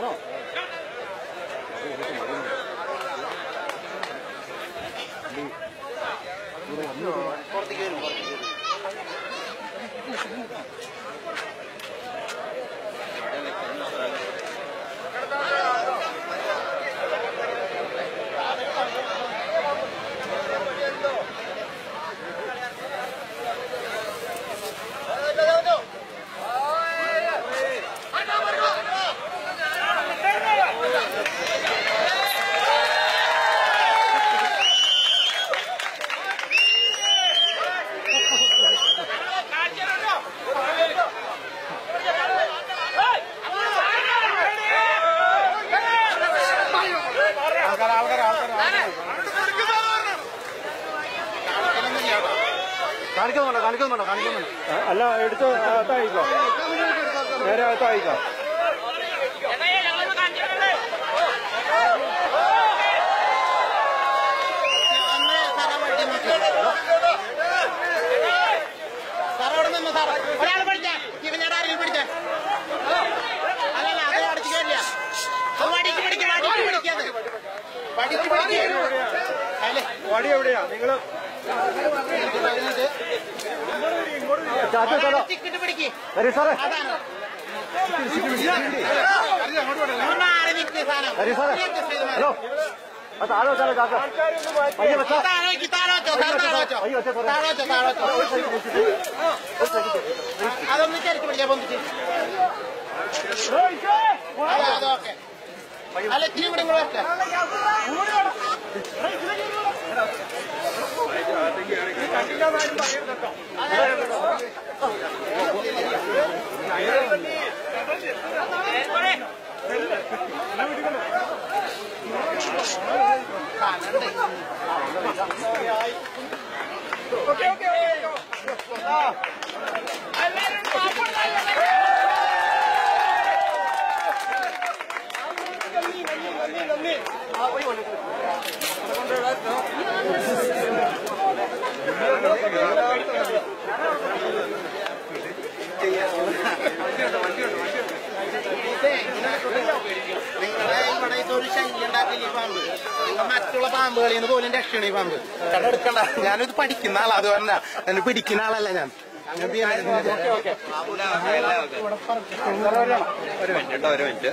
no. കാണിക്കുന്നുണ്ടോ കാണിക്കുന്നുണ്ടോ കാണിക്കുന്നുണ്ടോ? അല്ല എടുത്ത് അകത്തായിക്കോ നേരെ അകത്തായിക്കോ പഠിച്ചേ ഇവനോട് വടി എവിടെയാ നിങ്ങൾ ടിക്കറ്റ് പിടിക്ക് വരൂ സാറേ വരൂ സാറേ. ഹലോ താഴെ പയ്യെ താഴെ താഴെ. പയ്യെ വെച്ചാ താഴെ വെച്ചോ, അതൊന്ന് ചരിച്ച് പിടിക്കാം പൊന്നിച്ച് അതെ അതെ ഓക്കെ അല്ല ഇത്തിരി കൂടെ ഇങ്ങോട്ട് വെക്കാം നിങ്ങളെ മറ്റുള്ള പാമ്പുകളിൽ നിന്ന് പോലും രക്ഷണ ഈ പാമ്പ്. കണ്ടെടുക്കണ്ട ഞാനിത് പഠിക്കുന്ന ആളാ അത് പറഞ്ഞ എന്നെ പിടിക്കുന്ന ആളല്ല ഞാൻ. ഒരു മിനിറ്റ് ഒരു മിനിറ്റ്.